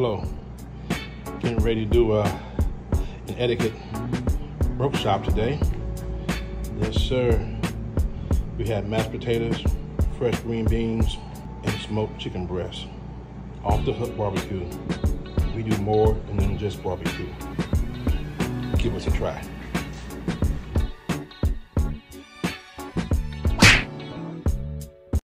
Hello. Getting ready to do uh, an etiquette workshop today. Yes, sir. We have mashed potatoes, fresh green beans, and smoked chicken breast. Off the hook barbecue. We do more than just barbecue. Give us a try.